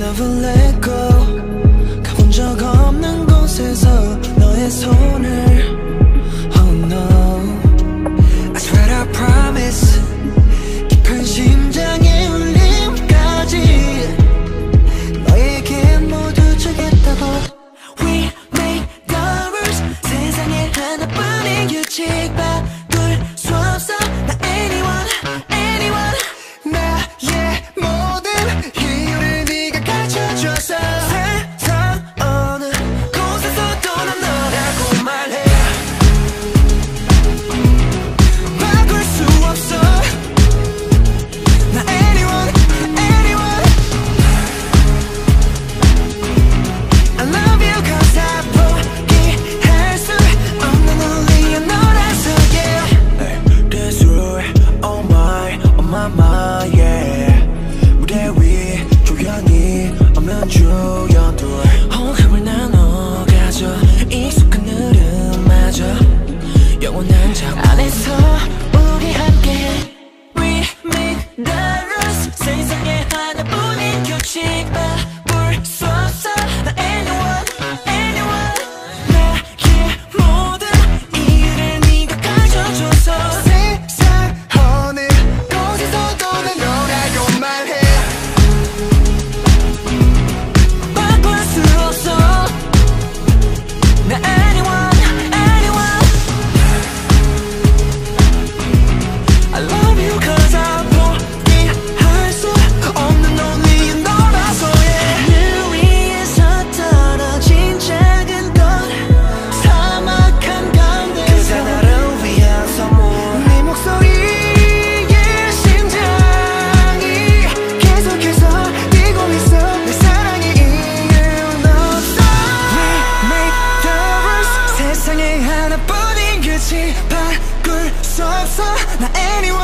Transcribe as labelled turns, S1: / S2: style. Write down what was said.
S1: never let go. just 세상에 하나뿐인 그치? 바꿀 수 없어. 나 anyway.